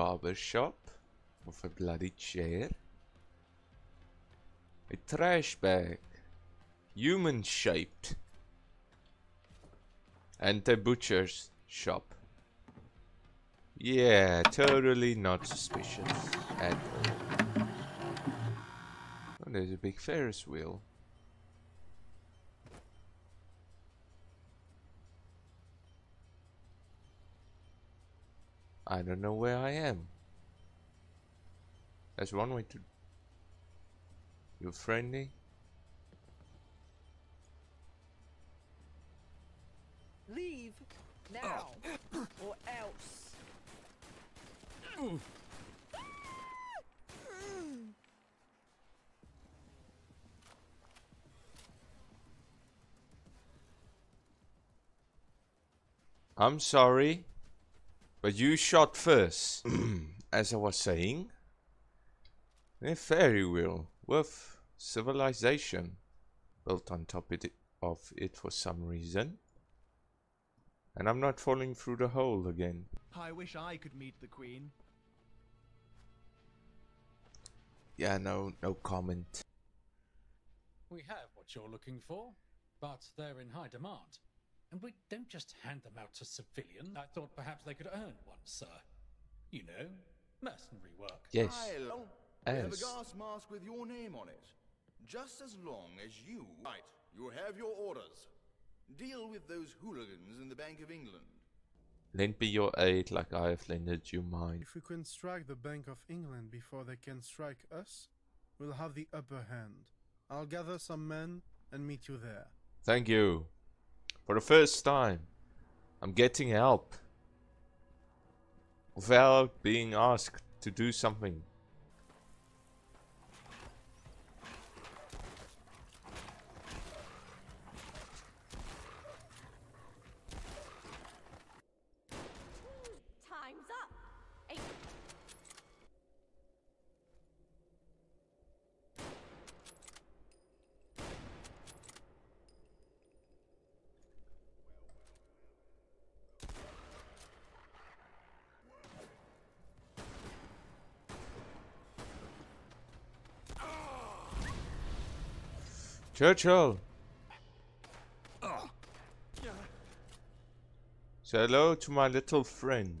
barber shop with a bloody chair. A trash bag, human shaped. And a butcher's shop. Yeah, totally not suspicious at all. Oh, there's a big Ferris wheel. I don't know where I am. That's one way to... You're friendly? Leave now or else. I'm sorry, but you shot first. As I was saying, a fairy wheel with civilization built on top it, of it for some reason. And I'm not falling through the hole again. I wish I could meet the queen. Yeah, no, no comment. We have what you're looking for, but they're in high demand. And we don't just hand them out to civilians. I thought perhaps they could earn one, sir. You know, mercenary work. Yes. I'll we have a gas mask with your name on it. Just as long as you... Right, you have your orders. Deal with those hooligans in the Bank of England. Lend me your aid like I have lended you mine. If we can strike the Bank of England before they can strike us, we'll have the upper hand. I'll gather some men and meet you there. Thank you. For the first time, I'm getting help. Without being asked to do something. Churchill! Say hello to my little friend.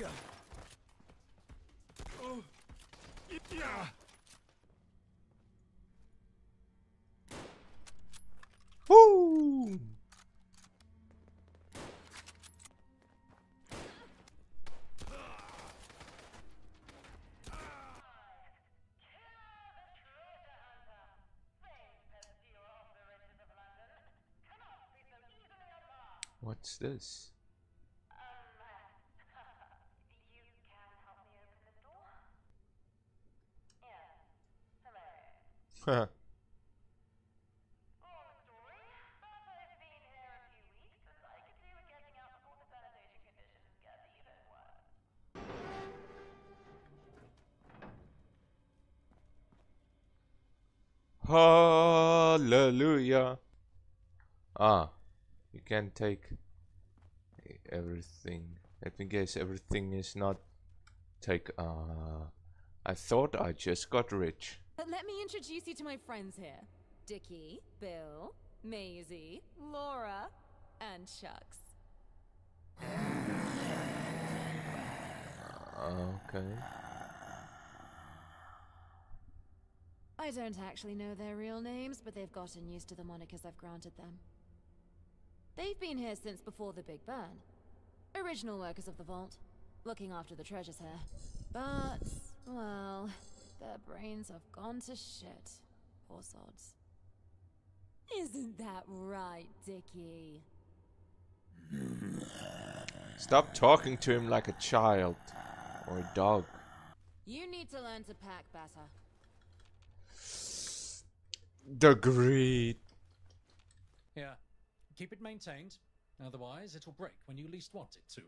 What's this? You can help me open this door? Yes. Hello. Long story. Bertha has been here a few weeks, and I could do with getting out before the sanitation conditions get even worse. Hallelujah. Ah, you can take everything. Let me guess, everything is not take. Uh, I thought I just got rich. But let me introduce you to my friends here. Dickie, Bill, Maisie, Laura, and Chucks. Okay. I don't actually know their real names, but they've gotten used to the monikers I've granted them. They've been here since before the Big Burn. Original workers of the Vault, looking after the treasures here. But brains have gone to shit. Poor sods. Isn't that right, Dickie? Stop talking to him like a child or a dog. You need to learn to pack better. The greed. Yeah. Keep it maintained. Otherwise, it'll break when you least want it to.